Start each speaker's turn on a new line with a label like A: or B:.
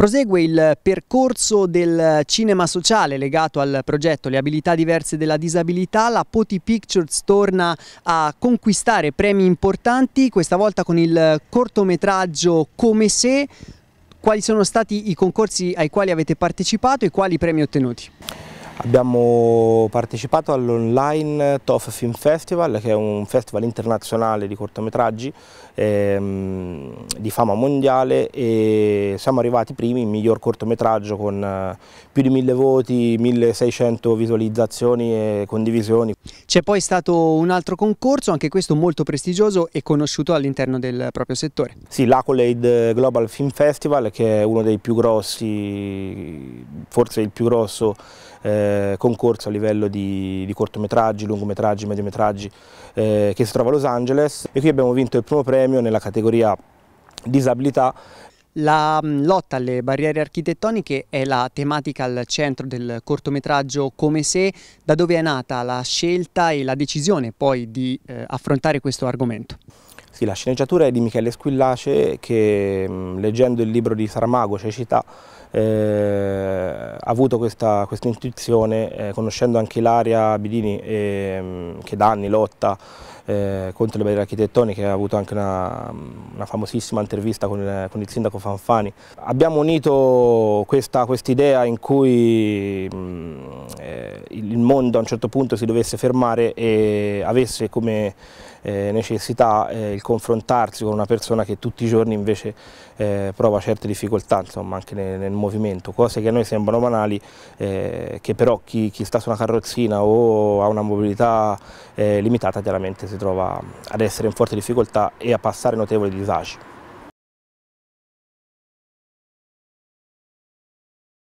A: Prosegue il percorso del cinema sociale legato al progetto Le abilità diverse della disabilità. La Poti Pictures torna a conquistare premi importanti, questa volta con il cortometraggio Come se. Quali sono stati i concorsi ai quali avete partecipato e quali premi ottenuti?
B: Abbiamo partecipato all'Online TOF Film Festival, che è un festival internazionale di cortometraggi ehm, di fama mondiale e siamo arrivati primi in miglior cortometraggio con eh, più di mille voti, 1600 visualizzazioni e condivisioni.
A: C'è poi stato un altro concorso, anche questo molto prestigioso e conosciuto all'interno del proprio settore.
B: Sì, l'Accolade Global Film Festival, che è uno dei più grossi, forse il più grosso eh, concorso a livello di, di, cortometraggi, lungometraggi, mediometraggi eh, che si trova a Los Angeles. E qui abbiamo vinto il primo premio nella categoria disabilità.
A: La mm, lotta alle barriere architettoniche è la tematica al centro del cortometraggio Come se, da dove è nata la scelta e la decisione poi di eh, affrontare questo argomento?
B: Sì, la sceneggiatura è di Michele Squillace che mm, leggendo il libro di Saramago, Cecità, eh, avuto questa, questa intuizione, eh, conoscendo anche Ilaria Bidini eh, che da anni lotta eh, contro le barriere architettoniche, ha avuto anche una, una famosissima intervista con, con, il sindaco Fanfani. Abbiamo unito questa quest idea in cui mh, eh, il mondo a un certo punto si dovesse fermare e avesse come eh, necessità il confrontarsi con una persona che tutti i giorni invece prova certe difficoltà insomma, anche nel, nel, movimento, cose che a noi sembrano banali eh, che però chi, chi, sta su una carrozzina o ha una mobilità eh, limitata chiaramente si trova ad essere in forte difficoltà e a passare notevoli disagi.